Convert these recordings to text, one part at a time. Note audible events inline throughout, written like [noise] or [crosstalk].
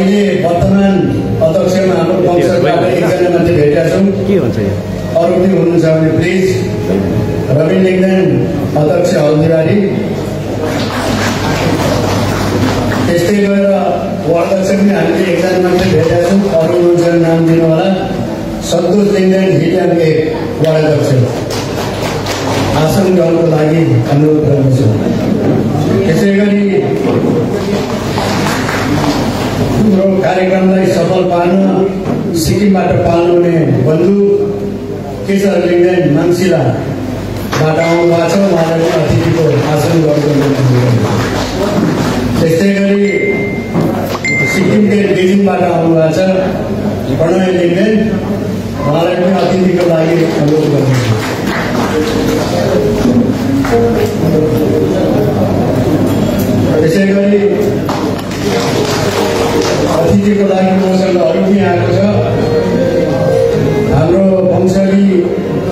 अहिले वर्तमान अध्यक्षमा हाम्रो वंशबाट एकजना मान्छे भेटेका छौँ। के हुन्छ अरू पनि हुनुहुन्छ भने प्लिज रवि लेङ्गन अध्यक्ष हल्दीबारी। त्यस्तै गरेर वार्ड अध्यक्ष पनि हामीले एकजना मात्रै भेटेका छौँ। अरू हुनुहुन्छ नाम दिनु होला सन्तोष लेङ्गन हिटानके वार्ड अध्यक्ष आसन गर्नको लागि अनुरोध गर्दछु। त्यसै गरी हाम्रो कार्यक्रमलाई सफल पार्न सिक्किमबाट पाल्नुहुने बन्धु केशर लिङ्गन मान्छिलाबाट आउनु भएको छ। उहाँलाई अतिथिको आसन गर्नु त्यस्तै गरी सिक्किमकै बेजिङबाट आउनुभएको छ प्रणय लिङ्गन उहाँलाई पनि अतिथिको लागि अनुरोध गर्दछु त्यसै गरी अतिथिको लागि मसँग पनि आएको छ। हाम्रो वंशली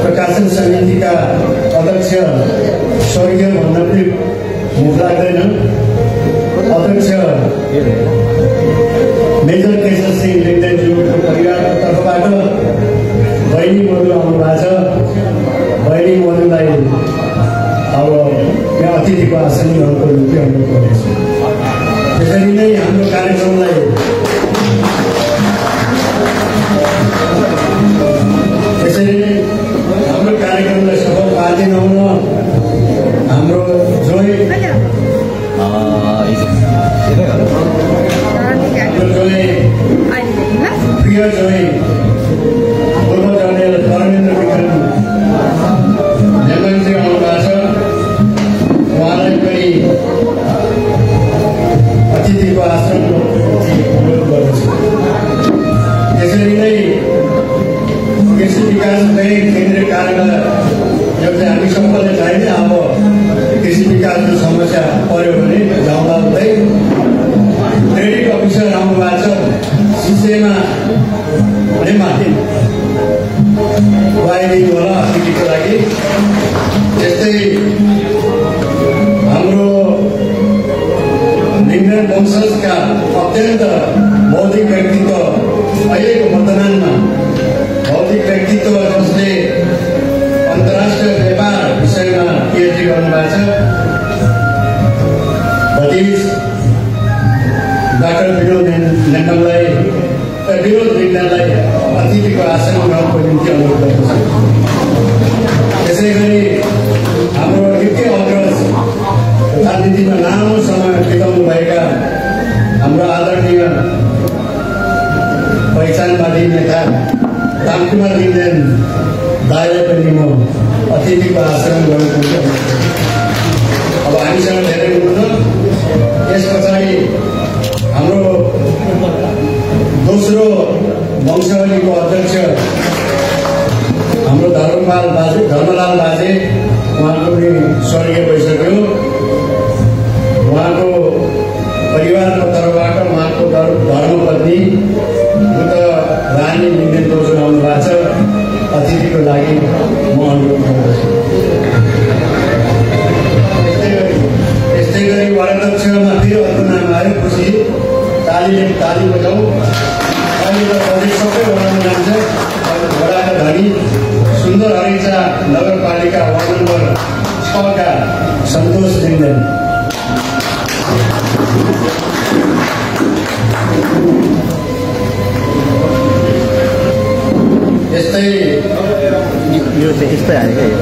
प्रकाशन समितिका अध्यक्ष स्वर्गीय भन्न पनि मुख लाग्दैन अध्यक्ष मेजर केशर सिंह लेख्दैज्यूको परिवारको तर्फबाट बहिनी मधु आउनु छ। बहिनी मधुलाई अब यहाँ अतिथिको आसन ग्रहणको निम्ति अनुरोध गर्नेछु त्यसरी नै हाम्रो कार्यक्रमलाई त्यसरी नै हाम्रो कार्यक्रमलाई सफल पार्दैन हुन हाम्रो जोइ हाम्रो जोइ प्रिय जोइ तालीले ताली बजाउँ अहिले त प्रदेश सबै वडामा जान्छ। वडाका धनी सुन्दर हरिचा नगरपालिका वार्ड नम्बर छका सन्तोष लिङ्गन यस्तै यो चाहिँ यस्तै आयो क्या यो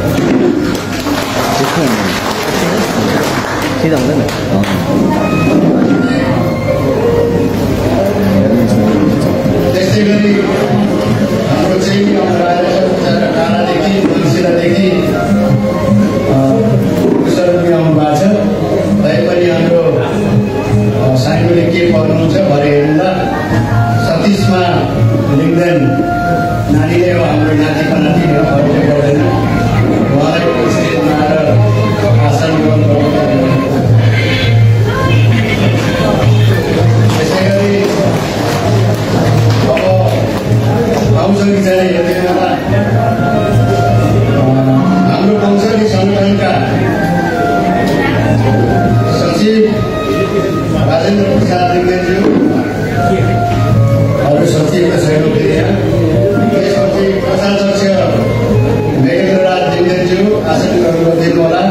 सिधा हुँदैन त्यस्तै गरी हाम्रो चाहिँ आएको छ टाढादेखि तुलसीलादेखि आउनु भएको छ। हाम्रो के हेर्दा सतीशमा नानीले हाम्रो नातिको नाति हाम्रो औषधि सङ्गठनका सचिव राजेन्द्र प्रसाद अरू सचिवका सहयोग त्यसपछि प्रशासक नरेन्द्र राज होला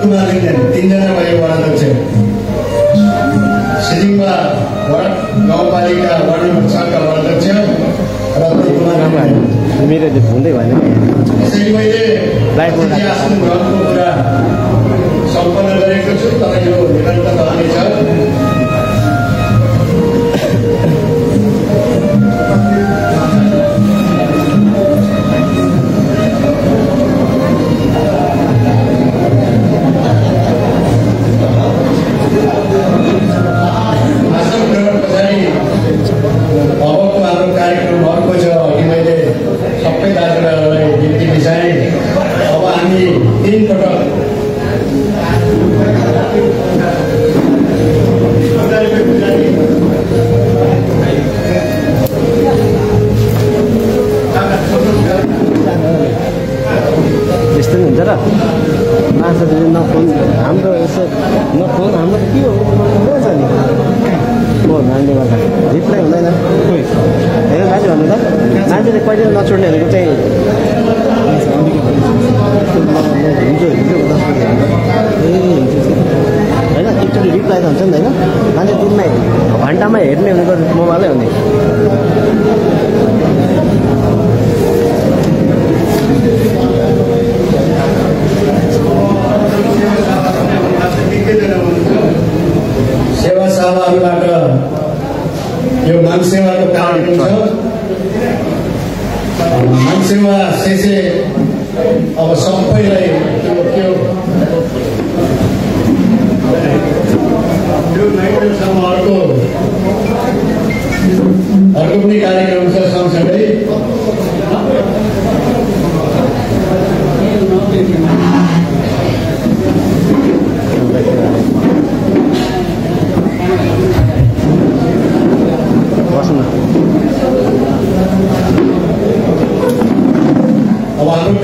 कुमार लेख्ने तिनजना भयो वडाध्यक्ष सिलिङमा गाउँपालिका वार्ड नम्बर छका वडाध्यक्ष र कुमार मेरो हुँदै भएन मैले कुरा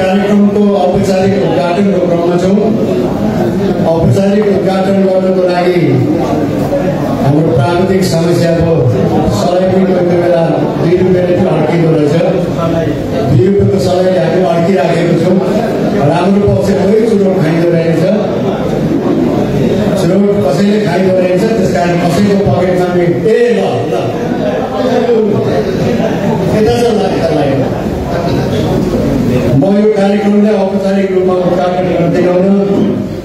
कार्यक्रमको औपचारिक उद्घाटनको क्रममा छौँ औपचारिक उद्घाटन गर्नको लागि हाम्रो प्राविधिक समस्याको सलाई पनि कोही कोही बेला दुई रुपियाँले पनि अड्किँदो रहेछ दुई रुपियाँको सलाई हामी अड्किराखेको छौँ। राम्रो पक्ष कोही चुरोट खाइँदो रहेछ चुरोट कसैले खाइँदो रहेछ त्यस कारण कसैको पकेटमा पनि ए ल यता छ कार्यक्रमलाई औपचारिक रूपमा उद्घाटन गर्दै हुन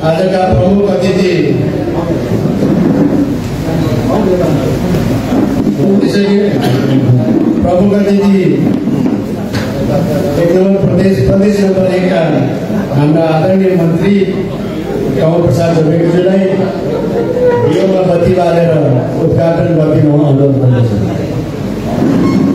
आजका प्रमुख अतिथि प्रमुख अतिथि एक नम्बर प्रदेश प्रदेश नम्बर एकका हाम्रा आदरणीय मन्त्री प्रसाद जोमेकोजीलाई योमा बत्ती बालेर उद्घाटन गरिदिनु अनुरोध गर्दछु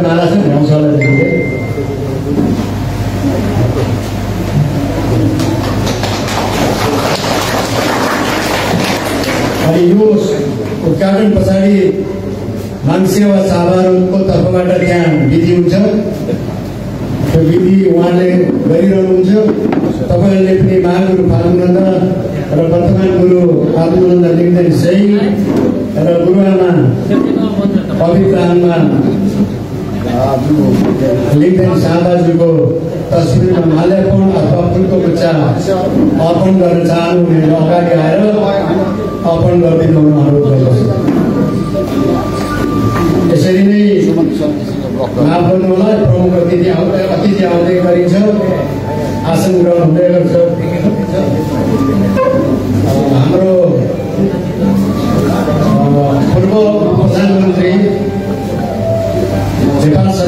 दुई तिनवटा माला छ भ्याउँछलाई देखिले अनि यो उद्घाटन पछाडि मानसेवा साभाहरूको तर्फबाट त्यहाँ विधि हुन्छ। त्यो विधि उहाँले गरिरहनुहुन्छ। तपाईँहरूले पनि महागुरु फाल्गुनन्द र वर्तमान गुरु फाल्गुनन्द लेख्दै सही र गुरुआमा पवित्र आमा लेख्दै शाहबाजुको तस्विरमा माल्यार्पण अथवा फुलको गुच्चा अर्पण गर्न चाहनुहुनेले अगाडि आएर अर्पण गरिदिनु अनुरोध गर्दछु यसरी नै माफ गर्नु होला प्रमुख अतिथि आउँदै अतिथि आउँदै गरिन्छ। आसन ग्रहण हुँदै गर्छ।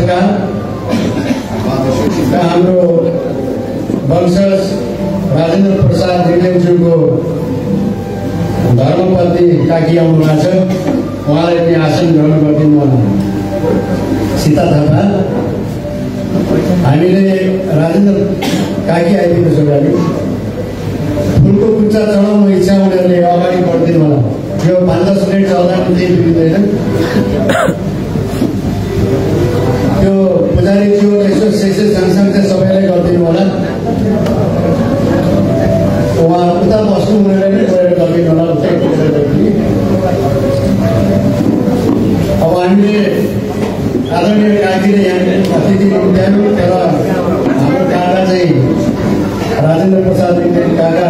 सरकार हाम्रो वंशज राजेन्द्र प्रसाद रिलेन्जुको धर्मपत्नी काकी आउनु भएको छ उहाँलाई पनि आसन ग्रहण गरिदिनु सीता थापा हामीले राजेन्द्र काकी आइदिनु छ गाडी फुलको कुच्चा चढाउनु इच्छा उनीहरूले अगाडि बढिदिनु होला यो पाँच दस मिनट चल्दा पनि केही बिग्रिँदैन पुजारीज्यूले यसो सेसे सँगसँगै सबैलाई गरिदिनु होला उहाँ उता बस्नु उनीहरूले नै गएर गरिदिनु होला। अब हामीले आदरणीय काकीले यहाँ अतिथि उठायौँ तर हाम्रो काका चाहिँ राजेन्द्र प्रसाद काका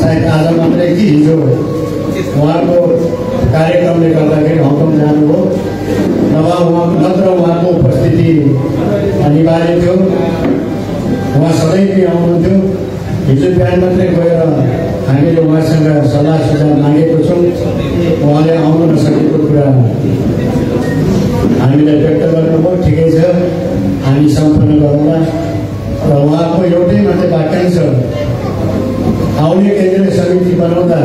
सायद आज मात्रै कि हिजो उहाँको कार्यक्रमले गर्दाखेरि हङकङ जानु हो नभए उहाँ नत्र उहाँको उपस्थिति अनिवार्य थियो। उहाँ सधैँ पनि आउनुहुन्थ्यो। हिजो बिहान मात्रै गएर हामीले उहाँसँग सल्लाह सुझाव मागेको छौँ। उहाँले आउनु नसकेको कुरा हामीलाई व्यक्त गर्नुभयो। ठिकै छ हामी सम्पन्न गरौँला। र उहाँको एउटै मात्रै वाक्यांश आउने केन्द्रीय समिति बनाउँदा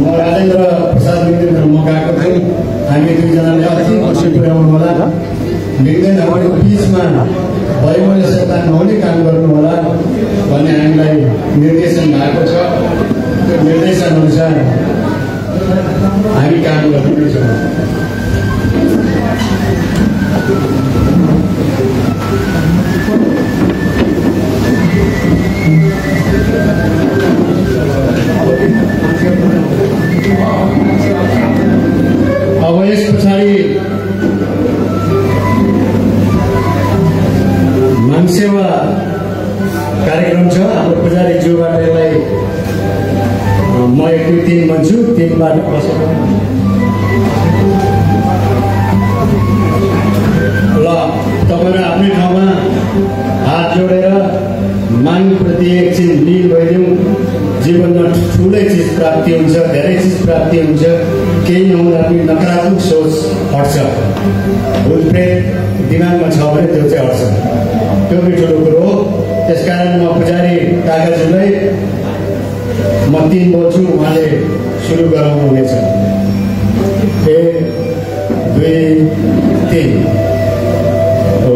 म राजेन्द्र प्रसाद मित्र म गएको थिएँ। हामी दुईजनाले अति खुसी पुर्याउनु होला मिल्दैनहरूको बिचमा भएकोले सत्ता नहुने काम गर्नु होला भन्ने हामीलाई निर्देशन भएको छ त्यो निर्देशन अनुसार हामी काम गर्नेछौँ अब यस पछाडि मानसेवा कार्यक्रम छ। हाम्रो पुजारी ज्यूबाट यसलाई म एक दुई तिन भन्छु। तिनबाट बसेर ल तपाईँहरू आफ्नै ठाउँमा हात जोडेर मागप्रति एकछिन लिन भइदिउँ। जीवनमा ठुलै चिज प्राप्ति हुन्छ धेरै चिज प्राप्ति हुन्छ। केही नहुँदा पनि नकारात्मक सोच हट्छ। भुलप्रेत दिमागमा छ भने त्यो चाहिँ हट्छ। त्यो पनि ठुलो कुरो हो। त्यसकारण म पुजारी कागजलाई म तिन बोल्छु उहाँले सुरु गराउनु हुनेछ एक दुई तिन। अब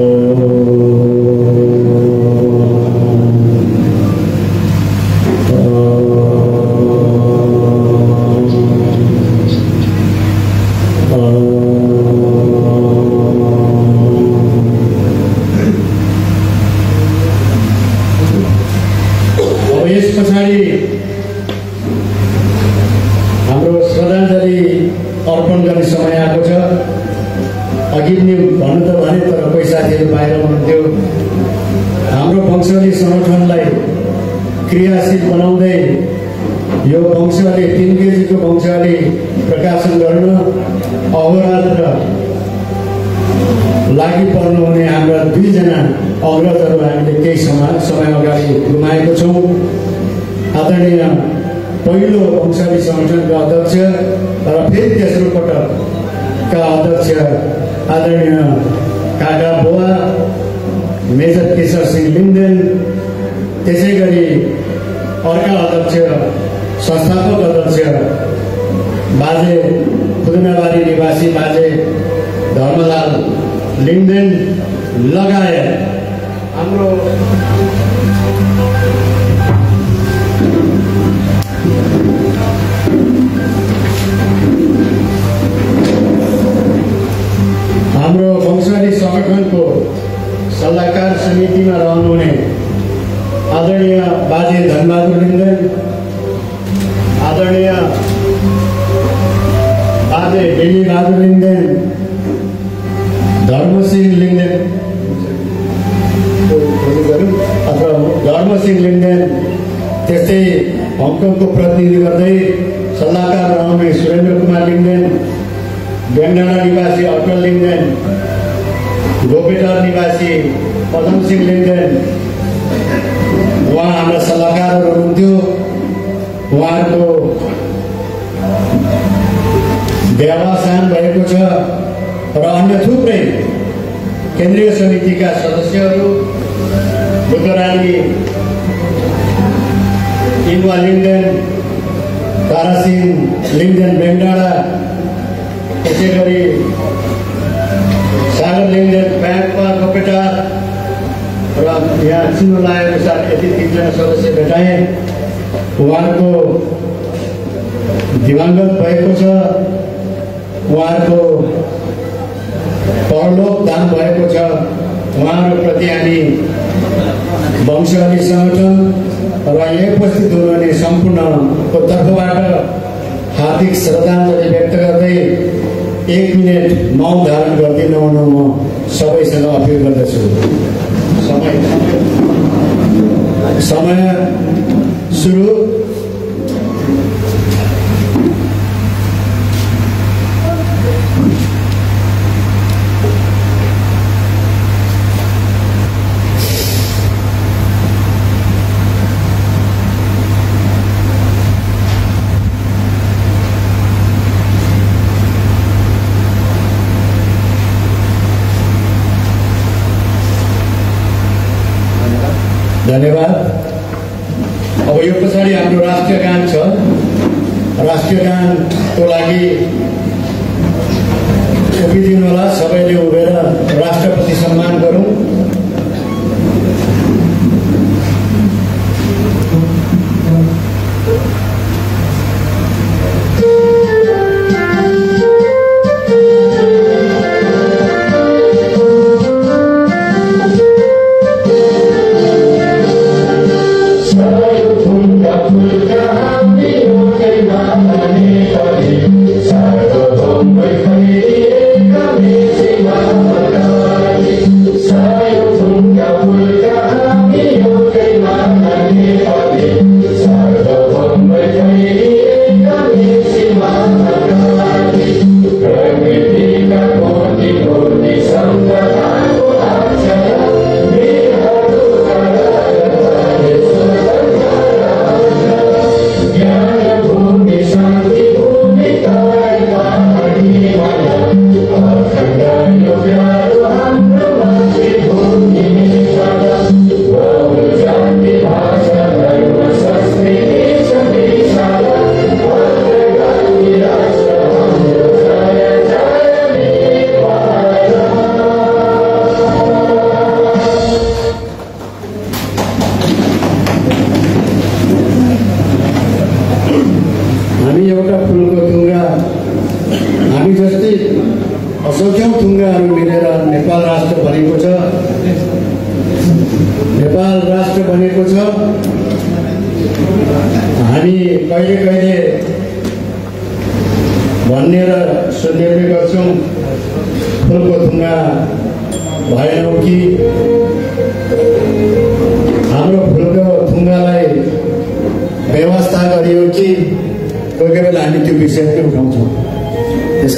निवासी अटल लिङ्गन गोपेटार निवासी पदम सिंह उहाँ हाम्रा सल्लाहकारहरू हुनुहुन्थ्यो उहाँहरूको व्यवसान भएको छ र अन्य थुप्रै केन्द्रीय समितिका सदस्यहरू बुद्धरानी इन्वा लिङ्गन तारासिंह लिङ्गन बेङ्गाडा त्यसै गरी सागर लिङ्गन प्याङ्पा कपेटा र यहाँ चिन्नु लागेअनुसार यति तिनजना सदस्य भेटाए। उहाँहरूको दिवङ्गत भएको छ। उहाँहरूको परलोक दान भएको छ। उहाँहरूप्रति हामी वंशवादी सङ्गठन र यहाँ उपस्थित हुनुहुने सम्पूर्णको तर्फबाट हार्दिक श्रद्धाञ्जली व्यक्त गर्दै एक मिनट मौन धारण गरिदिनु हुन म सबैसँग अपिल गर्दछु। समय। समय सुरु। धन्यवाद।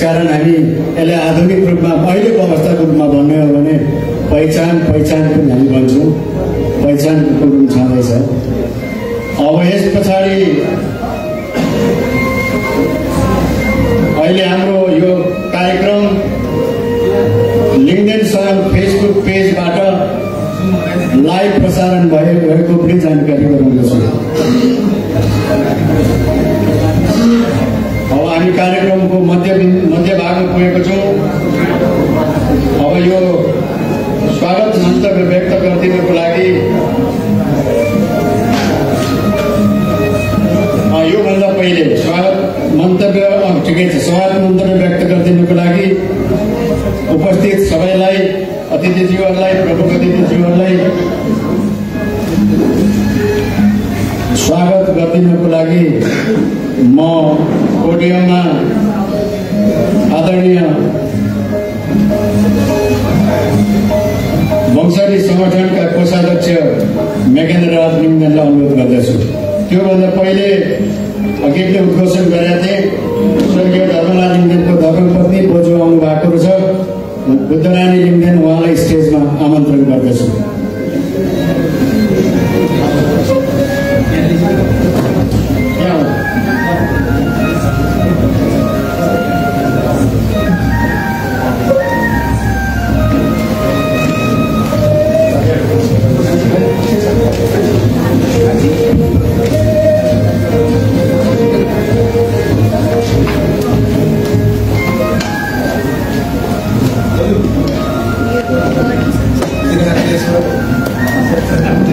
त्यसकारण हामी यसलाई आधुनिक रूपमा अहिलेको अवस्थाको रूपमा भन्ने हो भने पहिचान पहिचान पनि हामी भन्छौँ पहिचानको रूप छँदैछ। अब यस पछाडि अहिले हाम्रो यो कार्यक्रम लिङ्कडेन सर फेसबुक पेजबाट लाइभ प्रसारण भए भएको पनि जानकारी गराउँदछु। पुगेको छौँ अब यो स्वागत मन्तव्य व्यक्त गरिदिनुको लागि। योभन्दा पहिले स्वागत मन्तव्य ठिकै छ। स्वागत मन्तव्य व्यक्त गरिदिनुको लागि उपस्थित सबैलाई अतिथिज्यूहरूलाई प्रमुख अतिथिज्यूहरूलाई स्वागत गरिदिनुको लागि म पोडियममा आदरणीय वंशाली सङ्गठनका कोषाध्यक्ष मेघेन्द्र राज अनुरोध गर्दछु। त्योभन्दा पहिले अघि नै उद्घोषण गरेका थिएँ। स्वर्गीय धर्मलाल लिङ्गेनको धर्मपत्नी बोजू आउनु भएको छ। बुद्धरानी लिङ्गेन उहाँलाई स्टेजमा आमन्त्रण गर्दछु। Terima Yeah.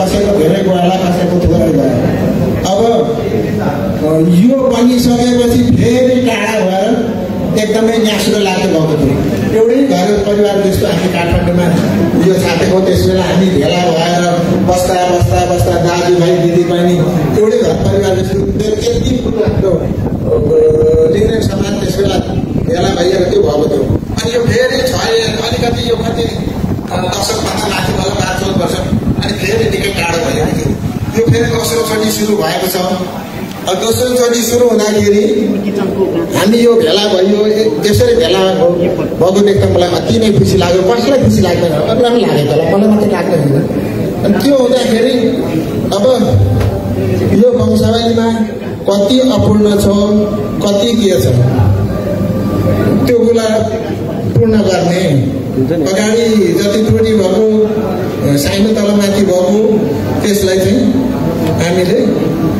कसैको धेरै गएला कसैको थोरै गयो अब यो बनिसकेपछि फेरि टाढा भएर एकदमै न्यास्रो लाग्दो भएको थियो। एउटै घर परिवार जस्तो हामी काठमाडौँमा यो साथीको त्यस बेला हामी भेला भएर बस्दा बस्दा बस्दा दाजुभाइ दिदीबहिनी एउटै घर परिवार जस्तो यति हाम्रो लिङ्गेन समाज त्यस बेला भेला भइएको त्यो भएको थियो। अनि यो फेरि छ अलिकति यो कति दशकभन्दा माथि भयो पाँच चौध वर्ष अनि फेरि निकै टाढो थियो यो फेरि दोस्रो चोटि सुरु भएको छ। दोस्रो चोटि सुरु हुँदाखेरि हामी यो भेला भयो यसरी भेला भएको देख्दा मलाई अति नै खुसी लाग्यो। कसैलाई खुसी लाग्दैन? अरूलाई पनि लागेको होला। मलाई मात्रै लाग्दैन अनि त्यो हुँदाखेरि अब यो वंशावलीमा कति अपूर्ण छ कति के छ त्यो कुरा पूर्ण गर्ने। अगाडि जति त्रुटि भएको साइनो तल माथि भएको त्यसलाई चाहिँ हामीले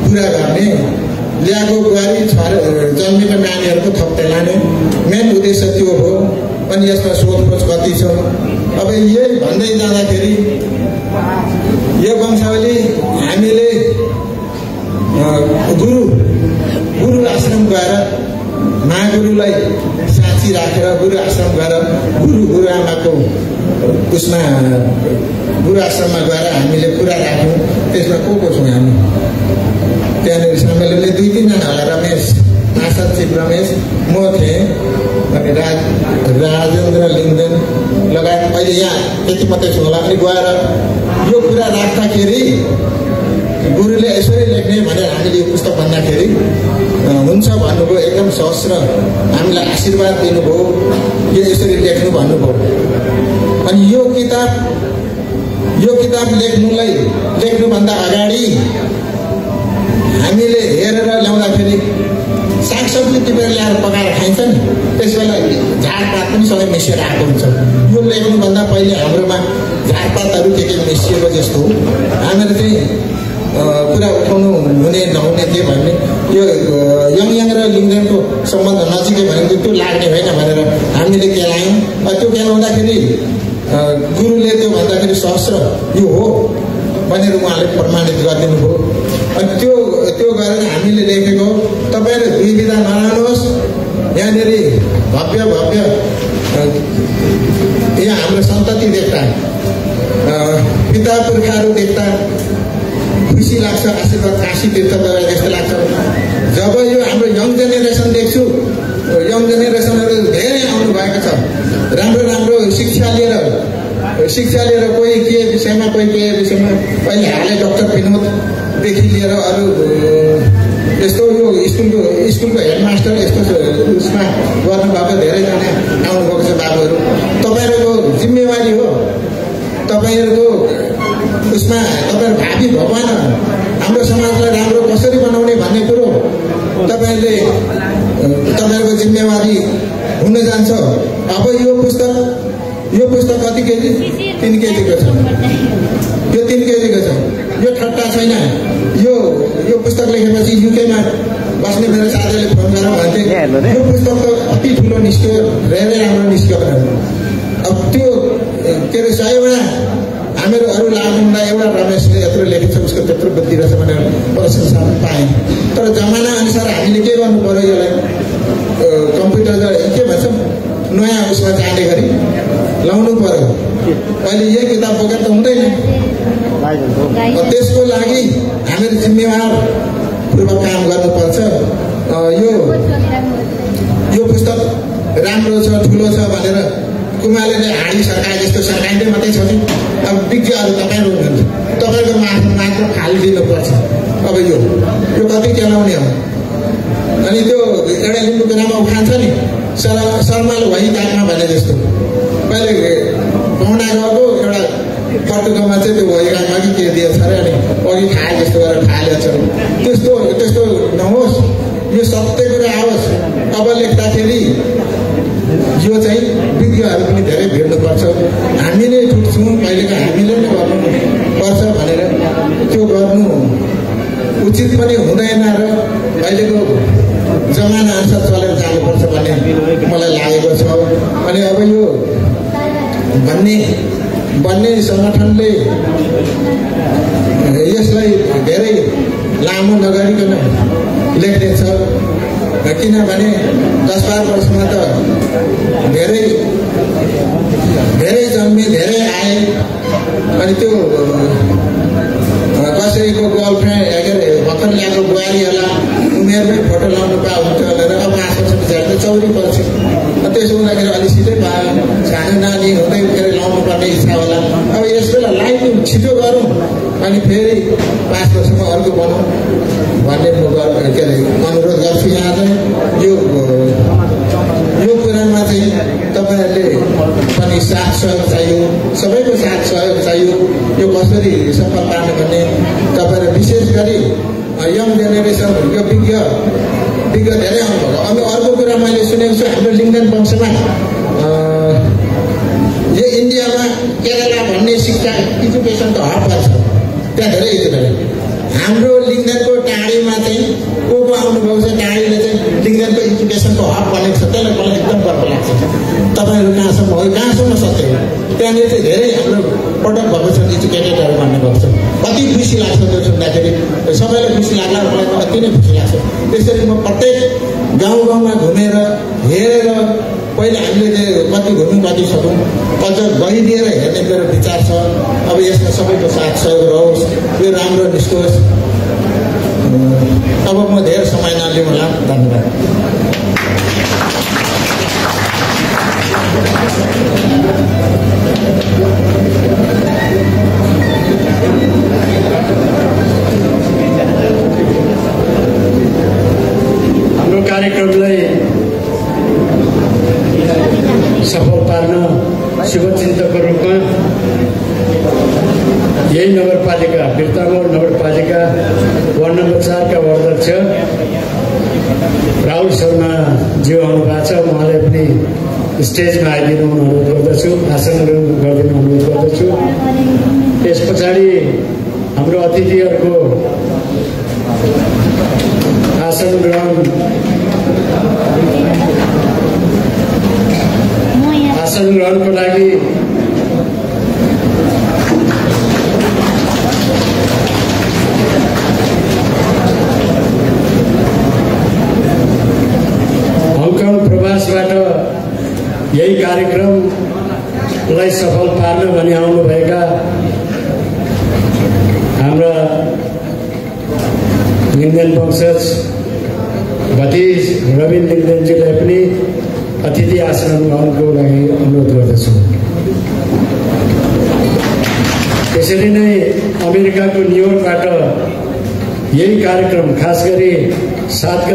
पुरा गर्ने ल्याएको बुहारी छर जन्मेको नानीहरूको थप्दै लाने मेन उद्देश्य त्यो हो। अनि यसमा सोधखोज कति छ? अब यही भन्दै जाँदाखेरि यो वंशावली हामीले गुरु गुरु आश्रम गएर महागुरुलाई साँची राखेर गुरु आश्रम गएर गुरु गुरुआमाको हामीले कुरा राख्यौँ। त्यसमा को को छौँ हामी? त्यहाँनिर सम्मेलनले दुई तिनजना रमेश महासचिव रमेश म थिएँ अनि राज राजेन्द्र लिङ्गदेन लगायत अहिले यहाँ त्यति मात्रै छु होला। अनि गएर यो कुरा राख्दाखेरि गुरुले यसरी लेख्ने भनेर हामीले यो पुस्तक भन्दाखेरि हुन्छ भन्नुभयो एकदम सहस्र हामीलाई आशीर्वाद दिनुभयो। यो यसरी लेख्नु भन्नुभयो। अनि यो किताब यो किताब लेख्नुलाई लेख्नुभन्दा अगाडि हामीले हेरेर ल्याउँदाखेरि सागसब्जी टिपेर ल्याएर पकाएर खाइन्छ नि त्यस बेला झारपात पनि सबै मिसिएर आएको हुन्छ। यो लेख्नुभन्दा पहिले हाम्रोमा झारपातहरू के के मिसिएको जस्तो हामीले चाहिँ कुरा उठाउनु हुने नहुने के भन्ने। यो यङयाङ र लिङ्गनको सम्बन्ध नजिकै भनेको त्यो लाग्ने होइन भनेर हामीले केलायौँ। त्यो केलाउँदाखेरि गुरुले त्यो भन्दाखेरि सहस्र यो हो भनेर उहाँले प्रमाणित गरिदिनु भयो अनि त्यो त्यो गरेर हामीले लेखेको तपाईँहरू दुई विधा नलानुहोस् यहाँनिर भव्य भव्य यहाँ हाम्रो सन्तति देख्दा पिता पुर्खाहरू देख्दा खुसी लाग्छ आशीर्वाद काशी तीर्थ गएर जस्तो लाग्छ। जब यो हाम्रो यङ जेनेरेसन देख्छु यङ जेनेरेसनहरू धेरै आउनु भएको छ। राम्रो राम्रो शिक्षा लिएर शिक्षा लिएर कोही के विषयमा कोही के विषयमा अहिले हालै डक्टर विनोददेखि लिएर अरू यस्तो यो स्कुलको स्कुलको हेडमास्टर यस्तो उसमा गर्नुभएको धेरैजना आउनुभएको छ बाबुहरू। तपाईँहरूको जिम्मेवारी हो। तपाईँहरूको उसमा तपाईँहरू भावी भगवान् हाम्रो समाजलाई राम्रो कसरी बनाउने भन्ने कुरो तपाईँहरूले तपाईँहरूको जिम्मेवारी हुन जान्छ। अब यो पुस्तक यो पुस्तक कति केजी? तिन केजीको छ। यो तिन केजीको छ। यो ठट्टा छैन। यो यो पुस्तक लेखेपछि युकेमा बस्ने मेरो साथीले फ़ोन गरेर भन्थे यो पुस्तक त अति ठुलो निस्क्यो धेरै राम्रो निस्क्यो अब त्यो के अरे सयवटा हामीहरू अरू लाग्नुहुँदा एउटा रमेशले यत्रो लेखेको छ उसको त्यत्रो बुद्धि रहेछ भनेर प्रशंसा पाएँ तर जमाना अनुसार हामीले के गर्नु पऱ्यो यसलाई? कम्प्युटर के भन्छ? नयाँ उसमा जाने गरी लाउनु पऱ्यो अहिले यही किताब बोकेर त हुँदैन। त्यसको लागि हामीहरू जिम्मेवार पूर्वक काम गर्नुपर्छ। यो यो पुस्तक राम्रो छ ठुलो छ भनेर कुमाले हाँडी सर्काए जस्तो सर्काइँदै मात्रै छ कि अब विज्ञहरू तपाईँहरू हुनुहुन्छ तपाईँको माथि मात्र फालिदिनुपर्छ अब यो यो कति चलाउने हो? अनि त्यो एउटा लिम्बू बेलामा उखान्छ नि। सर शर्माले भइ काटमा भने जस्तो। कहिले पाहुना गएको एउटा पटुकोमा चाहिँ त्यो भइ काटमा कि के दिएछ अरे अनि अघि खाए जस्तो गरेर फालेछ त्यस्तो त्यस्तो नहोस्। यो सत्य कुरा आओस्। अब लेख्दाखेरि यो चाहिँ विज्ञहरू पनि धेरै भिड्नुपर्छ हामी नै छुट्छौँ कहिलेका हामीले नै गर्नुपर्छ भनेर त्यो गर्नु उचित पनि हुँदैन र अहिलेको जमाना अनुसार चलेर जानुपर्छ भन्ने मलाई लागेको छ। अनि अब यो भन्ने भन्ने सङ्गठनले यसलाई धेरै लामो नगरिकन लेख्नेछ। किनभने दस बाह्र वर्षमा त धेरै धेरै जन्मे धेरै आए अनि त्यो कसैको गर्लफ्रेन्ड के अरे भर्खर ल्याएको बुहारीहरूलाई उनीहरूमै फोटो लाउनु पाए हुन्छ भनेर अब पाँच वर्ष पछाडि त चौरी पर्छ त्यसो हुँदाखेरि अलिक छिटै पायो सानो नानी हुँदै के अरे लाउनु पर्ने इच्छा होला अब यस बेला लाइन छिटो गरौँ अनि फेरि पाँच वर्षमा अर्को बनाउँ भन्ने म के अरे अनुरोध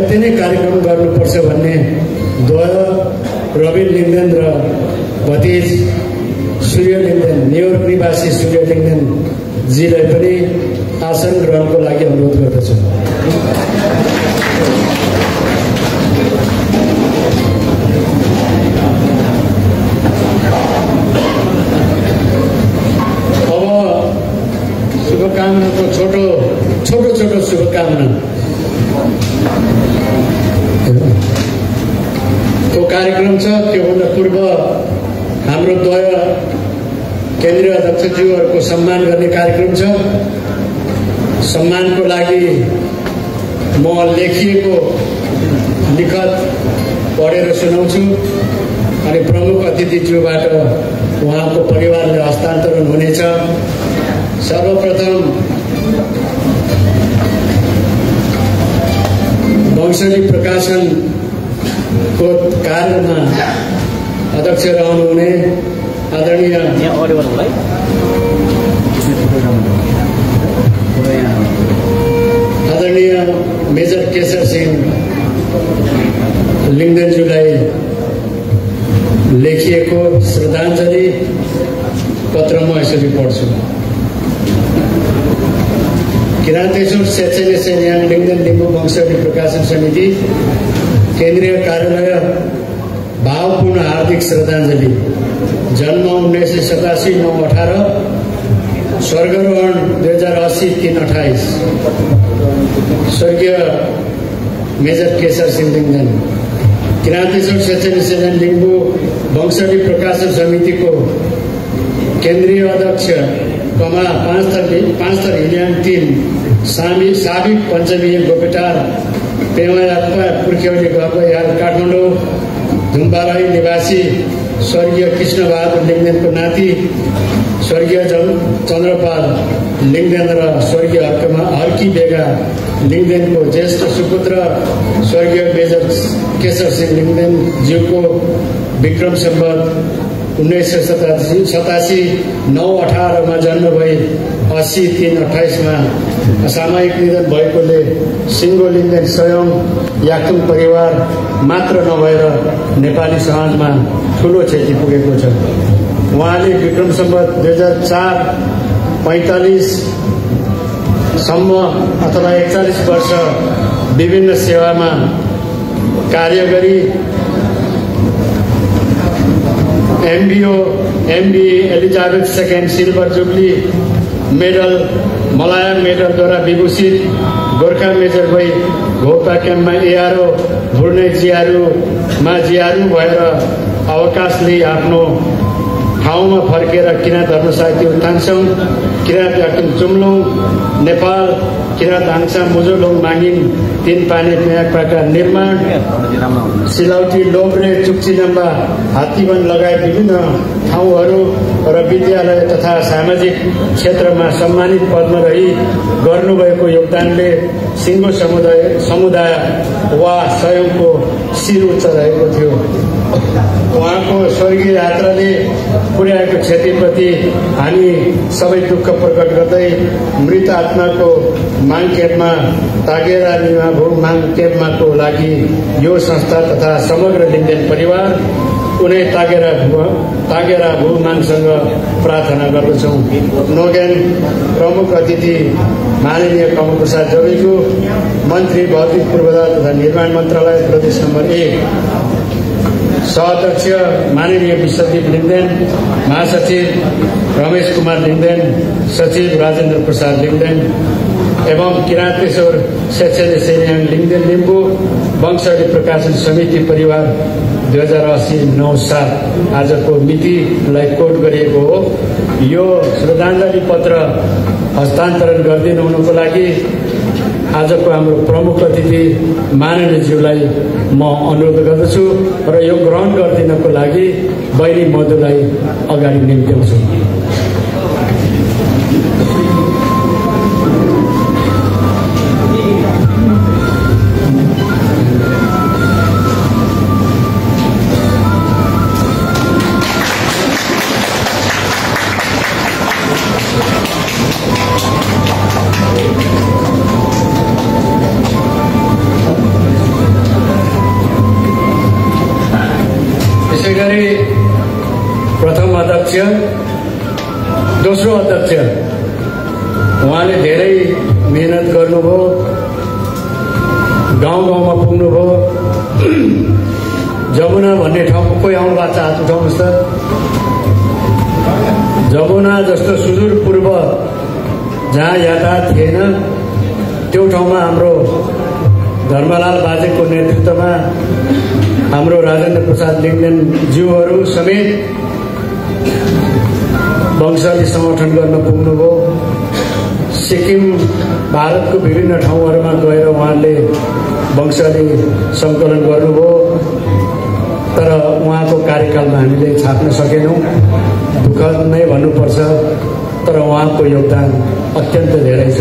सात गते son मेजर केशर सिंह लिङ्गनज्यूलाई लेखिएको श्रद्धाञ्जली पत्र म यसरी पढ्छु। किराँतेश्वर शैक्षणिक सेन्याङ लिङ्गन लिम्बू वंशली प्रकाशन समिति केन्द्रीय कार्यालय भावपूर्ण हार्दिक श्रद्धाञ्जली। जन्म उन्नाइस सय सतासी नौ अठार स्वर्गरोहण दुई हजार अस्सी तिन अठाइस। स्वर्गीय मेजर केशर सिंह लिङ्गन किराँतेश्वर शैक्षणिक सेना लिम्बू वंशली प्रकाशन समितिको केन्द्रीय अध्यक्ष कमा पाँच थर पाँच थर हिल्याङ तिन सामी साबिक पञ्चमी गोपेटार पेमायाप्पा पुर्ख्यौली गएको यार काठमाडौँ धुम्बाराई निवासी स्वर्गीय कृष्णबहादुर लिङ्गदेनको नाति स्वर्गीय जन चन्द्रपाल लिङ्गदेन र स्वर्गीय हर्कमा हर्की बेगा लिङ्गदेनको ज्येष्ठ सुपुत्र स्वर्गीय मेजर केशव सिंह लिङ्गदेनज्यूको विक्रम सम्बत उन्नाइस सय सतासी सतासी नौ अठारमा जन्म भई अस्सी तिन अठाइसमा सामूहिक निधन भएकोले सिङ्गो लिङ्गन स्वयं याक्थुङ परिवार मात्र नभएर नेपाली समाजमा ठुलो क्षति पुगेको छ उहाँले विक्रम सम्बत दुई हजार चार पैँतालिससम्म अथवा एकचालिस वर्ष विभिन्न सेवामा कार्य गरी MBO MBE Elizabeth second silver jubilee medal Malaya मेडलद्वारा विभूषित गोर्खा मेजर भई घोपा क्याम्पमा एआरओ भुर्ने जियारुमा जियारु भएर अवकाश लिई आफ्नो ठाउँमा फर्केर किराँत धर्म उत्थान सङ्घ किराँत याक्टुङ चुम्लुङ नेपाल किराँत हाङ्सा मुजुलोङ मागिङ तिन पानी प्याकपाका निर्माण सिलौटी लोब्रे चुक्चिनम्बा हात्तीवन लगायत विभिन्न ठाउँहरू र विद्यालय तथा सामाजिक क्षेत्रमा सम्मानित पदमा रही गर्नुभएको योगदानले सिङ्गो समुदाय समुदाय वा सहयोगको शिर उच्च रहेको थियो उहाँको स्वर्गीय यात्राले पुर्याएको क्षतिप्रति हामी सबै दुःख प्रकट गर्दै मृत आत्माको माङ क्याम्पमा तागेरा निमा भू माङ क्याम्पमाको लागि यो संस्था तथा समग्र लिङ्गेन परिवार उनै तागेरा तागेरा भूमानसँग प्रार्थना गर्दछौँ। नोगेन प्रमुख अतिथि माननीय कमल प्रसाद जोगीको मन्त्री भौतिक पूर्वाधार तथा निर्माण मन्त्रालय प्रदेश नम्बर एक। सहअध्यक्ष माननीय विश्वदीप लिङ्गदेन महासचिव रमेश कुमार लिङ्गदेन सचिव राजेन्द्र प्रसाद लिङ्गदेन एवं किराँतेश्वर शैक्षणिक सेन्याङ लिङ्गदेन लिम्बू वंशली प्रकाशन समिति परिवार दुई हजार अस्सी नौ सात आजको मितिलाई कोट गरिएको हो। यो श्रद्धाञ्जली पत्र हस्तान्तरण गरिदिनु हुनुको लागि आजको हाम्रो प्रमुख अतिथि माननीयज्यूलाई म अनुरोध गर्दछु र यो ग्रहण गरिदिनको लागि बहिनी मधुलाई अगाडि निम्त्याउँछु। अध्यक्ष दोस्रो अध्यक्ष। उहाँले धेरै मिहिनेत गर्नुभयो गाउँ गाउँमा पुग्नुभयो। [clears throat] जमुना भन्ने ठाउँको कोही आउनु भएको छ हात उठाउनुहोस् त जमुना जस्तो सुदूर पूर्व जहाँ यातायात थिएन त्यो ठाउँमा हाम्रो धर्मलाल बाजेको नेतृत्वमा हाम्रो राजेन्द्र प्रसाद लिङ्गदेन ज्यूहरू समेत वंशाली संगठन गर्न पुग्नुभयो। सिक्किम भारतको विभिन्न ठाउँहरूमा गएर उहाँले वंशाली सङ्कलन गर्नुभयो। तर उहाँको कार्यकालमा हामीले छाप्न सकेनौँ। दुःख नै भन्नुपर्छ तर उहाँको योगदान अत्यन्त धेरै छ।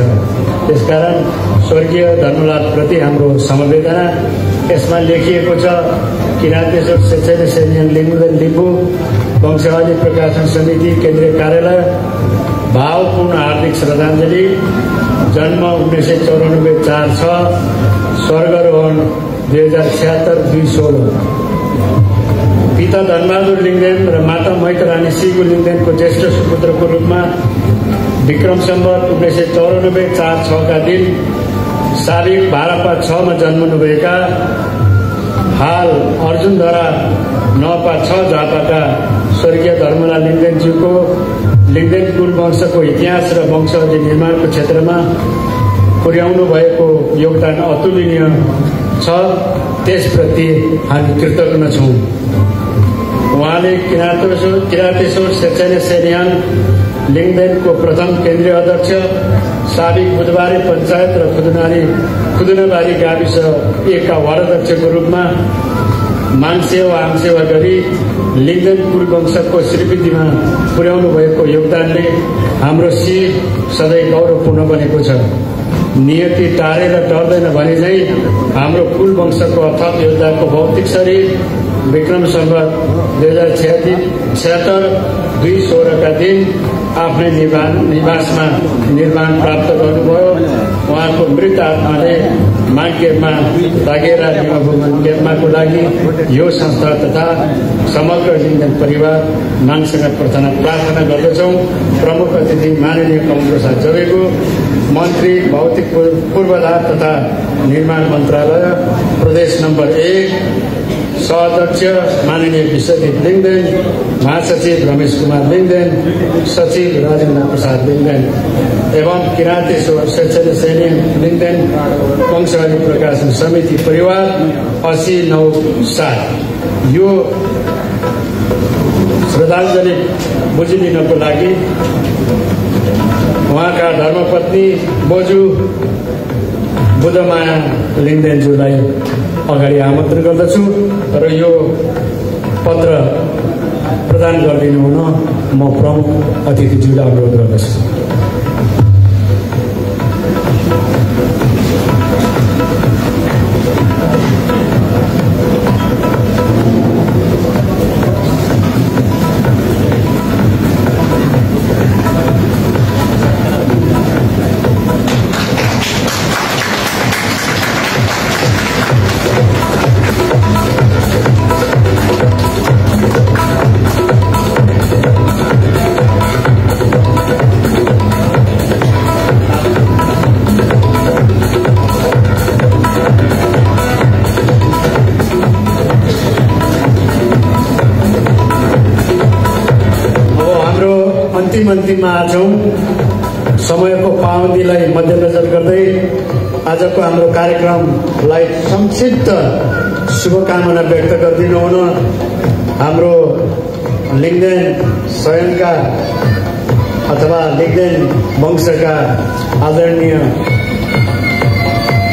त्यसकारण स्वर्गीय धर्मलालप्रति हाम्रो समवेदना यसमा लेखिएको छ। किराँतेश्वर शैक्षणिक सैन्य लिम्बुदन लिम्बू वंशावली प्रकाशन समिति केन्द्रीय कार्यालय भावपूर्ण हार्दिक श्रद्धाञ्जली जन्म उन्नाइस सय चौरानब्बे चार छ स्वर्गरोहण दुई हजार छ्यात्तर दुई सोह्र पिता धनबहादुर लिङ्गदेन र माता मैतरानी सिगु लिङ्गदेनको ज्येष्ठ सुपुत्रको रूपमा विक्रम सम्बत उन्नाइस सय चौरानब्बे चार छका दिन साबिक भारापा छमा जन्मनुभएका हाल अर्जुनधरा नपा छ झापाका स्वर्गीय धर्मलाल लिङ्गदेनज्यूको लिङ्गदेन कुल वंशको इतिहास र वंशले निर्माणको क्षेत्रमा पुर्याउनु भएको योगदान अतुलनीय छ। त्यसप्रति हामी कृतज्ञ छौँ। उहाँले किराँतेश्वर किराँतेश्वर शैक्षणिक सेन्यान लिङ्गदेनको प्रथम केन्द्रीय अध्यक्ष साबिक बुधबारे पञ्चायत र खुदनारी खुदुनाबारी गाविस एकका वार्डाध्यक्षको रूपमा मानसेवा आमसेवा गरी लिङ्गदेन कुल वंशको श्रीवृद्धिमा पुर्याउनु भएको योगदानले हाम्रो शिर सधैँ गौरवपूर्ण बनेको छ। नियति टारेर डर्दैन भने चाहिँ हाम्रो कुल वंशको अथक योद्धाको भौतिक शरीर विक्रम सम्बत दुई हजार छ्यात्तर दुई सोह्रका दिन आफ्नै निवान निवासमा निर्माण प्राप्त गर्नुभयो। उहाँको मृत आत्माले माङ्केमा लागेर केपमाको लागि यो संस्था तथा समग्र लिङ्गन परिवार माङसँग प्रार्थना प्रार्थना गर्दछौँ। प्रमुख अतिथि माननीय कमल प्रसाद जवेको मन्त्री भौतिक पूर्वाधार तथा निर्माण मन्त्रालय प्रदेश नम्बर एक सहअध्यक्ष माननीय विश्वदीप लिङ्गदेन महासचिव रमेश कुमार लिङ्गदेन सचिव राजेन्द्र प्रसाद लिङ्गदेन एवं किराँतेश्वर शैक्षणिक सैनिक लिङ्गदेन वंशवादी प्रकाशन समिति परिवार असी नौ सात यो श्रद्धाञ्जली बुझिदिनको लागि उहाँका धर्मपत्नी बोजू बुद्धमाया लिङ्देनज्यूलाई अगाडि आमन्त्रण गर्दछु र यो पत्र प्रदान गरिदिनु हुन म प्रमुख अतिथिज्यूलाई अनुरोध गर्दछु। छौँ समयको पाबन्दीलाई मध्यनजर गर्दै आजको हाम्रो कार्यक्रमलाई संक्षिप्त शुभकामना व्यक्त गरिदिनु हुन हाम्रो लिङ्गदेन स्वयंका अथवा लिङ्गदेन वंशका आदरणीय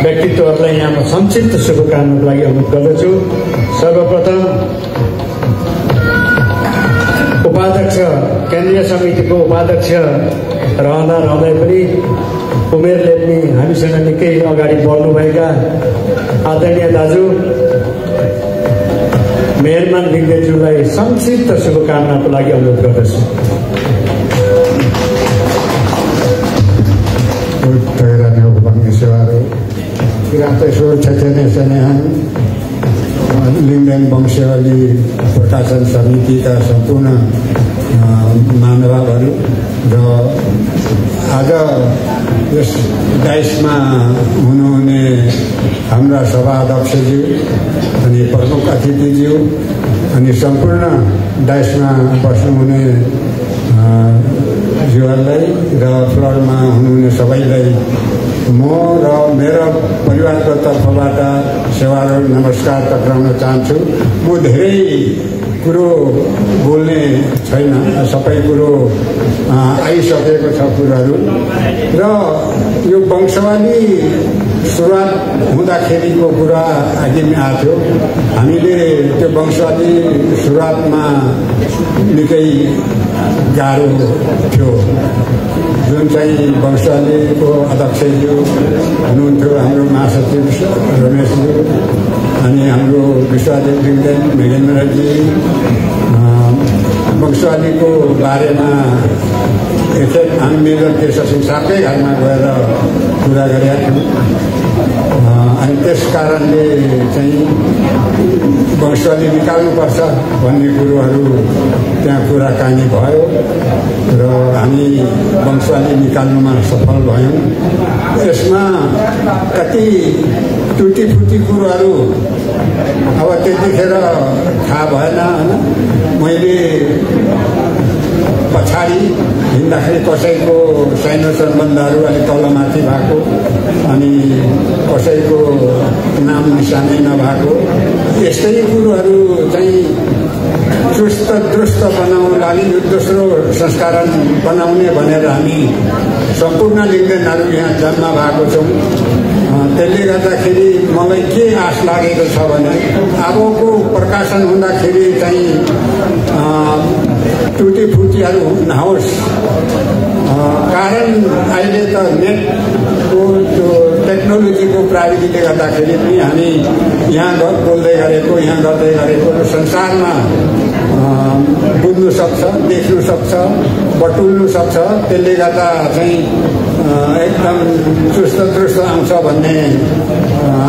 व्यक्तित्वहरूलाई यहाँ म संक्षिप्त शुभकामनाको लागि अनुरोध गर्दछु। सर्वप्रथम उपाध्यक्ष केंद्रीय समितिको उपाध्यक्ष रहँदा रहँदै पनि उमेरले पनि हामीसँग निकै अगाडि बढ्नुभएका आदरणीय दाजु मेहरमान लिङ्गेज्यूलाई संक्षिप्त शुभकामनाको लागि अनुरोध उपनिषेवाहरू किरातेश्वर क्षेत्रीय स्नेहन लिङ्गन वंशावली प्रकाशन समितिका सम्पूर्ण अ, महानुभावहरू र आज यस डाइसमा हुनुहुने हाम्रा सभा अध्यक्षज्यू अनि प्रमुख अतिथिज्यू अनि सम्पूर्ण डाइसमा बस्नुहुने ज्यूहरूलाई र फ्लोरमा हुनुहुने सबैलाई म र मेरो परिवारको तर्फबाट सेवाहरू नमस्कार टक्राउन चाहन्छु। म धेरै कुरो बोल्ने छैन सबै कुरो आइसकेको छ कुरोहरू। र यो वंशवाली सुरुवात हुँदाखेरिको कुरा अघि आएको थियो। हामीले त्यो वंशवाली सुरुवातमा निकै गाह्रो थियो। जुन चाहिँ वंशवालीको अध्यक्षज्यू हुनुहुन्थ्यो हाम्रो महासचिव रमेशज्यू अनि हाम्रो विश्वादेव लिङ्गदेन मेघेन्द्रजी वंशवालीको बारेमा एकखेप हामी केशव सिंह साकै घरमा गएर कुरा गरेका थियौँ अनि त्यस कारणले चाहिँ वंशवाली निकाल्नुपर्छ भन्ने कुरोहरू त्यहाँ कुराकानी भयो र हामी वंशवाली निकाल्नुमा सफल भयौँ यसमा कति टुटी फुटी कुरोहरू अब त्यतिखेर थाहा भएन होइन मैले पछाडि हिँड्दाखेरि कसैको सैन्य सम्बन्धहरू अलिक तलमाथि भएको अनि कसैको नाम निशानै नभएको। यस्तै कुरोहरू चाहिँ चुस्त दुरुस्त बनाउनु लागि यो दोस्रो संस्करण बनाउने भनेर हामी सम्पूर्ण लिङ्गनहरू यहाँ जन्म भएको छौँ। त्यसले गर्दाखेरि मलाई के आश लागेको छ भने अबको प्रकाशन हुँदाखेरि चाहिँ टुटी फुटीहरू नहोस्। कारण अहिले त नेटको त्यो टेक्नोलोजीको प्राविधिले गर्दाखेरि पनि हामी यहाँ बोल्दै गरेको यहाँ गर्दै गरेको संसारमा बुझ्नु सक्छ देख्नु सक्छ बटुल्नु सक्छ। त्यसले गर्दा चाहिँ एकदम चुस्त दुरुस्त आउँछ भन्ने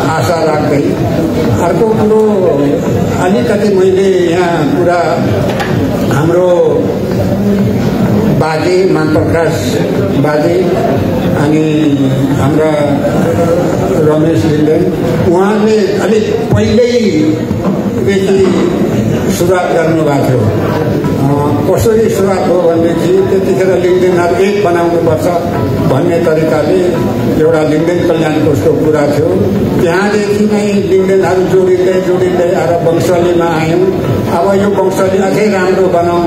आशा राख्दै। अर्को कुरो अलिकति मैले यहाँ कुरा हाम्रो बाजे मानप्रकाश बाजे अनि हाम्रा रमेश लिङ्गन उहाँले अलिक पहिल्यैदेखि सुरुवात गर्नुभएको थियो। कसरी सुरुवात हो भनेदेखि त्यतिखेर लिङ्गदेनहरू एक बनाउनुपर्छ भन्ने तरिकाले एउटा लिङ्गदेन कल्याण कोषको कुरा थियो। त्यहाँदेखि नै लिङ्गदेनहरू जोडिँदै जोडिँदै आएर वंशलीमा आयौँ। अब यो वंशली अझै राम्रो बनाउँ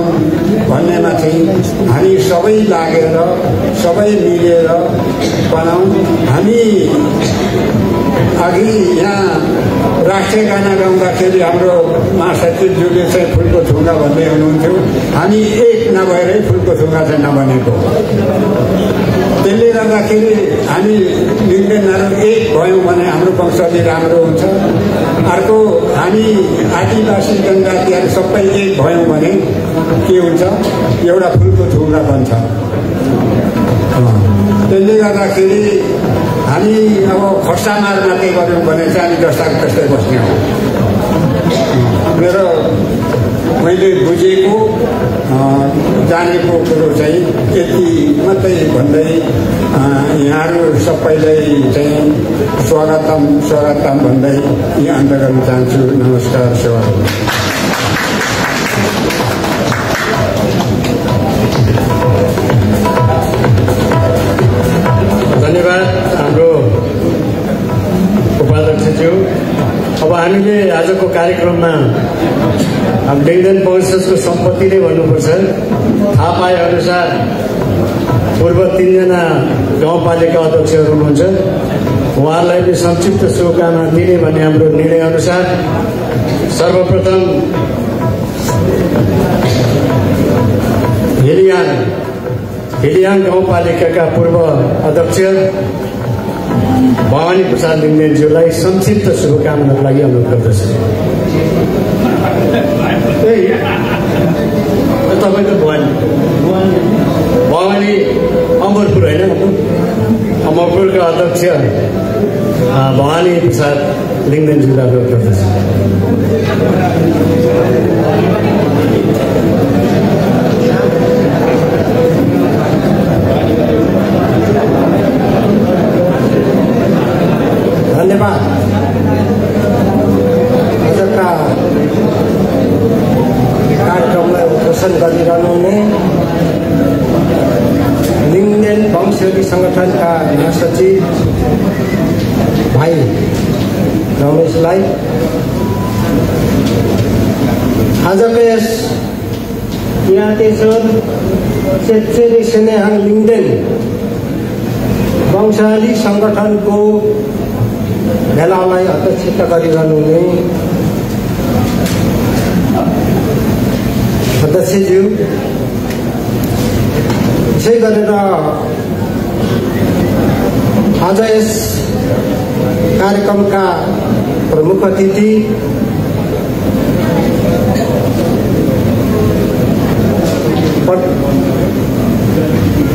भन्नेमा चाहिँ हामी सबै लागेर सबै मिलेर बनाउँ। हामी अघि यहाँ राष्ट्रिय गाना गाउँदाखेरि हाम्रो महासचिवज्यूले चाहिँ फुलको थुङ्गा भन्दै हुनुहुन्थ्यो। हामी एक नभएरै फुलको थुङ्गा चाहिँ नबनेको त्यसले गर्दाखेरि हामी लिङ्गेनहरू एक भयौँ भने हाम्रो वंशले राम्रो हुन्छ अर्को हामी आदिवासी जनजातिहरू सबै एक भयौँ भने के हुन्छ एउटा फुलको थुङ्गा बन्छ त्यसले गर्दाखेरि हामी अब खर्सामार मात्रै गऱ्यौँ भने चाहिँ हामी जस्ताको त्यस्तै बस्ने हो मेरो मैले बुझेको जानेको कुरो चाहिँ यति मात्रै भन्दै यहाँहरू सबैलाई चाहिँ स्वागतम स्वागतम भन्दै यहाँ अन्त गर्न चाहन्छु नमस्कार सेवा आजको कार्यक्रममा डेङ्गन पौषको सम्पत्ति नै भन्नुपर्छ। थाहा पाए अनुसार पूर्व तिनजना गाउँपालिका अध्यक्षहरू हुनुहुन्छ। उहाँहरूलाई पनि संक्षिप्त शुभकामना दिने भन्ने हाम्रो निर्णय अनुसार सर्वप्रथम हिलियान हिलियाङ गाउँपालिकाका पूर्व अध्यक्ष भवानी प्रसाद लिङ्गेनज्यूलाई संक्षिप्त शुभकामनाको लागि अनुरोध गर्दछु। तपाईँ त भवानी। भवानी अमरपुर होइन? अमरपुरका अध्यक्ष। भवानी प्रसाद लिङ्गेनज्यूलाई अनुरोध गर्दछु। उद्घोषण गरिरहनु हुने लिङ्गदेन वंशोली सङ्गठनका महासचिव भाइ रमेशलाई आजको यस यातेश्वर चेत्चेरी सेनेहाङ लिङ्गदेन वंशाली सङ्गठनको भेलालाई अध्यक्षता गरिरहनु हुने अध्यक्षज्यू यसै गरेर आज यस कार्यक्रमका प्रमुख अतिथि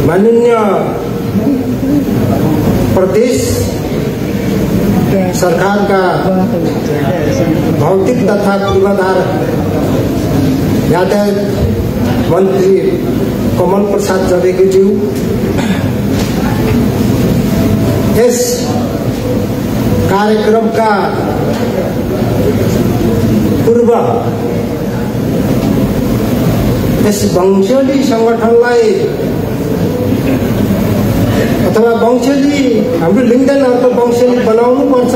माननीय प्रदेश सरकारका भौतिक तथा पूर्वाधार यातायात मन्त्री कमल प्रसाद जडेकीज्यू यस कार्यक्रमका पूर्व यस वंशली सङ्गठनलाई अथवा वंशली हाम्रो लिङ्गनहरूको वंशली बनाउनुपर्छ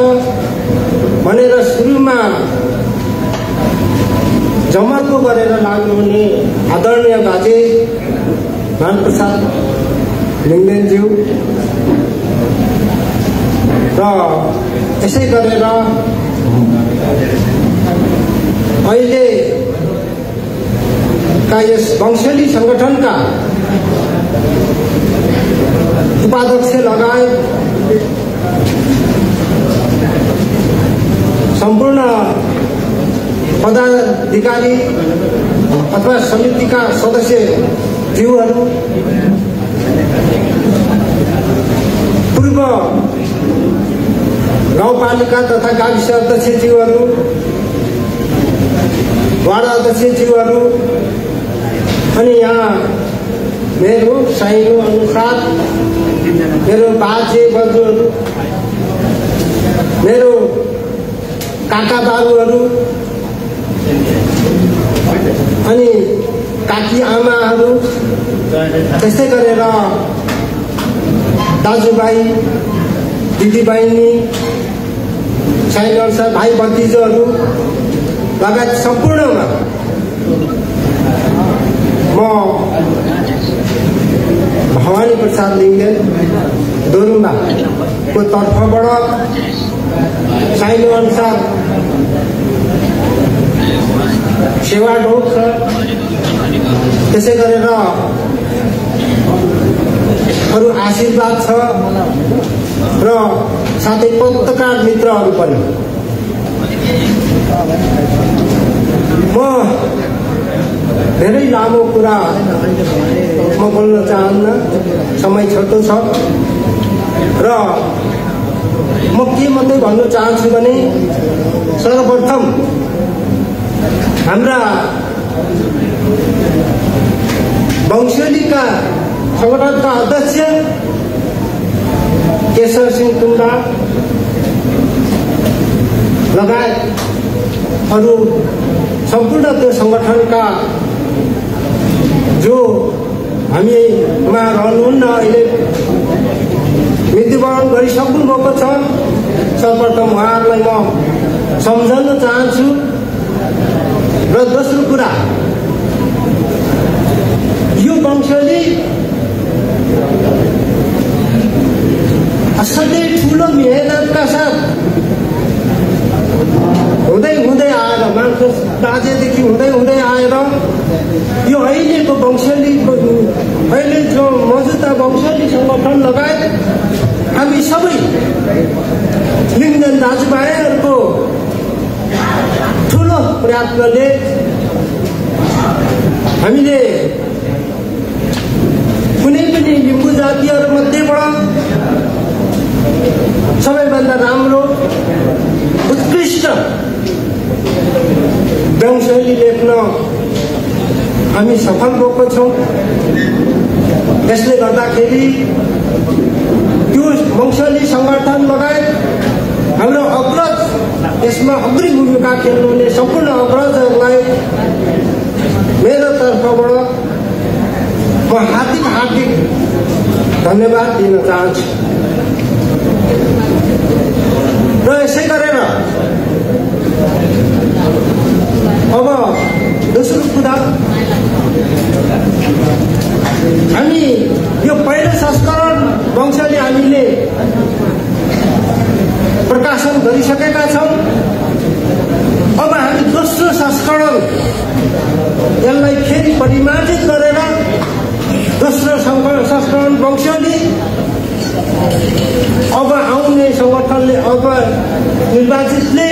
भनेर सुरुमा जमर्को गरेर लाग्नुहुने आदरणीय बाजे प्रसाद लिङ्गदेनज्यू। र यसै गरेर अहिले का यस वंशली सङ्गठनका उपाध्यक्ष लगायत सम्पूर्ण पदाधिकारी अथवा समितिका सदस्य ज्यूहरू पूर्व गाउँपालिका तथा गाविस अध्यक्षज्यूहरू वार्ड अध्यक्षज्यूहरू अनि यहाँ मेरो साइनो अनुसार मेरो बाजे बज्यूहरू मेरो काका बाबुहरू अनि काकी आमाहरू त्यस्तै गरेर दाजुभाइ दिदीबहिनी साइनर भाइ भतिजोहरू लगायत सम्पूर्णमा म भवानी प्रसाद लिङ्गेन दोरुम्बाको तर्फबाट साइनो अनुसार सेवा ढोक छ त्यसै गरेर अरू आशीर्वाद छ र साथै पत्रकार मित्रहरू पनि। म धेरै लामो कुरा म बोल्न चाहन्न। समय छोटो छ। र म के मात्रै भन्न चाहन्छु भने सर्वप्रथम हाम्रा वंशेलीका सङ्गठनका अध्यक्ष केशव सिंह टुङ्गा लगायत अरू सम्पूर्ण त्यो सङ्गठनका जो हामीमा रहनुहुन्न अहिले मृत्युवरण गरिसक्नु भएको छ। सर्वप्रथम उहाँहरूलाई म सम्झन चाहन्छु। र दोस्रो कुरा यो वंशले असाध्यै ठुलो मेहनतका साथ हुँदै हुँदै आएर मान्छे बाजेदेखि हुँदै हुँदै आएर यो अहिलेको वंशली अहिले जो मौजुदा वंशली सङ्गठन लगायत हामी सबै लिङ्गन दाजुभाइहरूको ठुलो प्रयासले हामीले कुनै पनि लिम्बू जातिहरूमध्येबाट सबैभन्दा राम्रो उत्कृष्ट व्यवशैली लेख्न हामी सफल भएको छौँ यसले गर्दाखेरि त्यो वंशली सङ्गठन लगायत हाम्रो अग्रज यसमा अग्री भूमिका खेल्नुहुने सम्पूर्ण अग्रजहरूलाई मेरो तर्फबाट म हार्दिक हार्दिक धन्यवाद दिन चाहन्छु। र यसै गरेर अब दोस्रो कुरा हामी यो पहिलो संस्करण वंशले हामीले प्रकाशन गरिसकेका छौँ। अब हामी दोस्रो संस्करण यसलाई फेरि परिमार्जित गरेर दोस्रो संस्करण वंशले अब आउने सङ्गठनले अब निर्वाचितले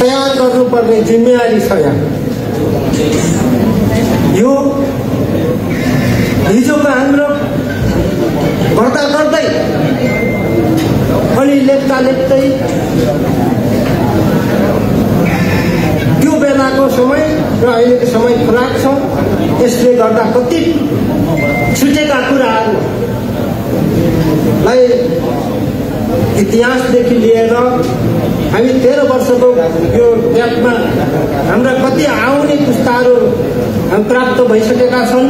तयार गर्नुपर्ने जिम्मेवारी छ यहाँ। यो हिजोको हाम्रो गर्दा गर्दै अनि लेख्दा लेख्दै त्यो बेलाको समय र अहिलेको समय फरक छ। यसले गर्दा कति छुटेका कुराहरूलाई इतिहासदेखि लिएर हामी तेह्र वर्षको यो ग्यापमा हाम्रा कति आउने पुस्ताहरू प्राप्त भइसकेका छन्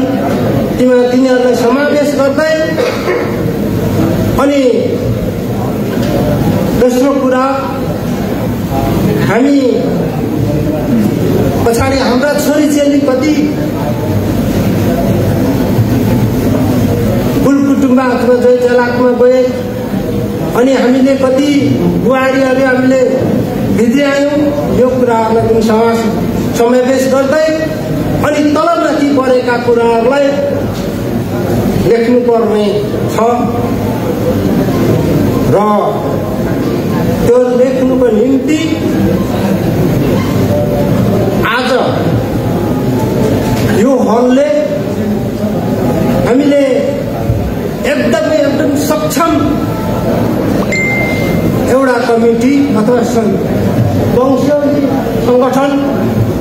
तिमा तिनीहरूलाई समावेश गर्दै अनि दोस्रो कुरा हामी पछाडि हाम्रा छोरी चेली कति कुल कुटुम्बा अथवा जय जलाकमा गए। अनि हामीले कति बुहारीहरू हामीले भित्र्यायौँ यो कुराहरूलाई पनि समाज समावेश गर्दै अनि तलमाथि परेका कुराहरूलाई लेख्नुपर्ने छ। र त्यो लेख्नुको निम्ति आज यो हलले हामीले एकदमै एकदम सक्षम एउटा कमिटी अथवा वंश सङ्गठन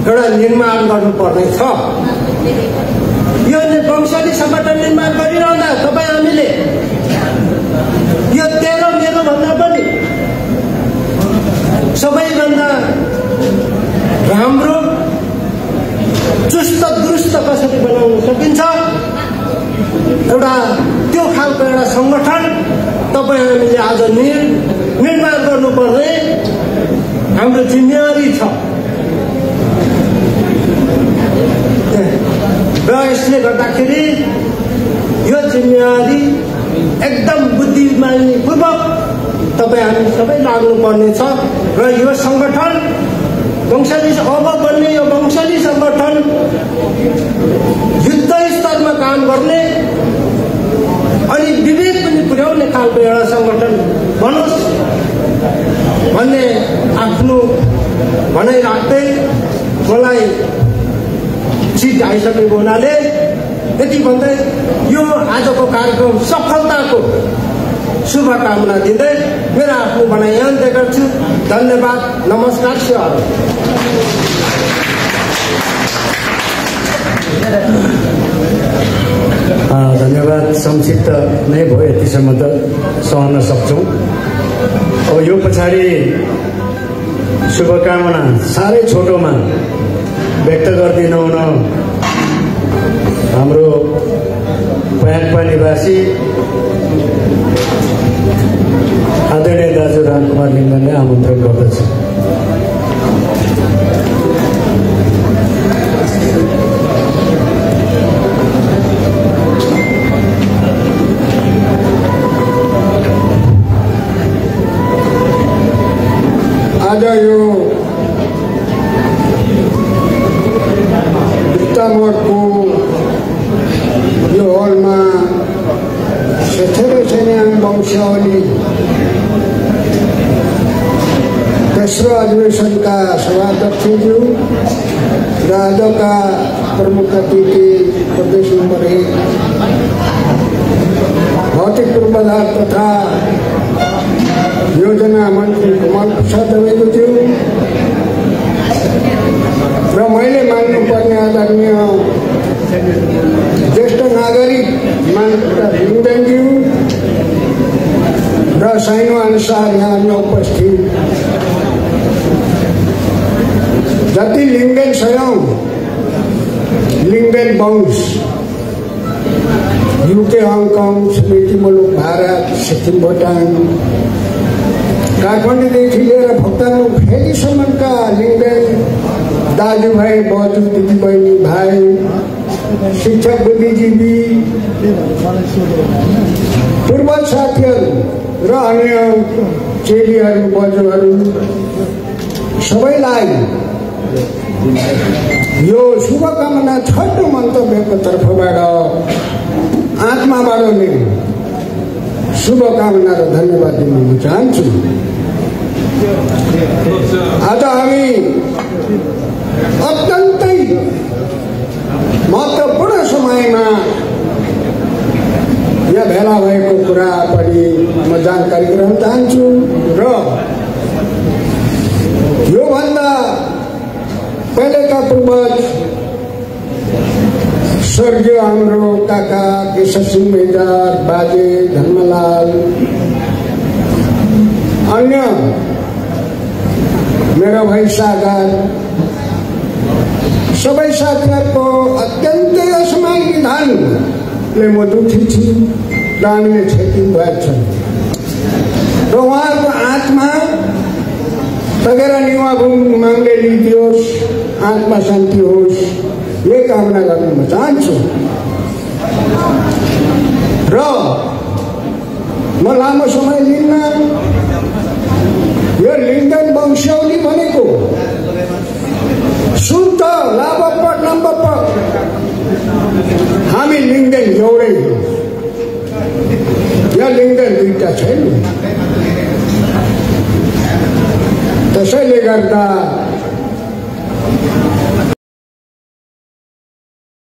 एउटा निर्माण गर्नुपर्ने छ यो वंशली सङ्गठन निर्माण गरिरहँदा तपाईँ हामीले यो तेह्र भन्दा पनि सबैभन्दा राम्रो चुस्त दुरुस्त कसरी बनाउन सकिन्छ? एउटा त्यो खालको एउटा सङ्गठन तपाईँ हामीले आज निर् निर्माण गर्नुपर्ने हाम्रो जिम्मेवारी छ। र यसले गर्दाखेरि यो जिम्मेवारी एकदम बुद्धिमानीपूर्वक तपाईँ हामी सबै लाग्नुपर्नेछ र यो सङ्गठन वंशाली अब बन्ने यो वंशाली सङ्गठन युद्ध स्तरमा काम गर्ने अनि विवेक पनि पुर्याउने खालको एउटा सङ्गठन बनोस् भन्ने आफ्नो भनाइ राख्दै मलाई सिट आइसकेको हुनाले यति भन्दै यो आजको कार्यक्रम सफलताको शुभकामना दिँदै मेरो आफ्नो भनाइ यहाँ गर्छु धन्यवाद नमस्कार सेवा धन्यवाद संक्षिप्त नै भयो यतिसम्म त सहन सक्छौँ। अब यो पछाडि शुभकामना साह्रै छोटोमा व्यक्त गरिदिनु हुन हाम्रो प्याङ्पा निवासी आदरणीय दाजु रामकुमार लिङ्गनले आमन्त्रण गर्दछु। वंशावली तेस्रो अधिवेशनका सभाध्यक्षज्यू र आजका प्रमुख अतिथि प्रदेश नम्बर एक। भौतिक पूर्वाधार तथा योजना मन्त्री कुमार प्रसाद दवेज्यू र मैले मान्नुपर्ने आदरणीय ज्येष्ठ नागरिक मान्यता लिङ्गनज्यू र साइनो अनुसार यहाँ उपस्थित। जति लिङ्गन छयौँ लिङ्गन वंश। युके हङकङ स्मृति मुलुक भारत सिक्किम भुटान। काठमाडौँदेखि लिएर भक्तहरू फेरिसम्मका लिङ्गन दाजुभाइ बजु दिदीबहिनी भाइ शिक्षक बुद्धिजीवी। पूर्व साथीहरू र अन्य चेलीहरू बजुहरू सबैलाई यो शुभकामना छोटो मन्तव्यको तर्फबाट आत्माबाट नै शुभकामना र धन्यवाद दिन चाहन्छु। आज हामी अत्यन्तै महत्त्वपूर्ण समयमा यहाँ भेला भएको कुरा पनि म जानकारी गराउन चाहन्छु। र योभन्दा पहिलेका पूर्वज स्वर्गीय हाम्रो काका केशव सिंह मेजार बाजे धर्मलाल अन्य मेरो भाइ सागर सबै साथीहरूको अत्यन्तै असमाय निधानले म दुखी छु हामीले क्षति भएको छ र उहाँहरूको आत्मा तगेर निवा मागले लिदियोस् आत्मा शान्ति होस् यही कामना गर्न म चाहन्छु र म लामो समय लिन्न यो लिङ्गन वंशावली भनेको शुद्ध लाभपट लम्बपट हामी लिङ्गन एउटै हो। यहाँ लिङ्गन छ छैन। गर्दा